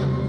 you.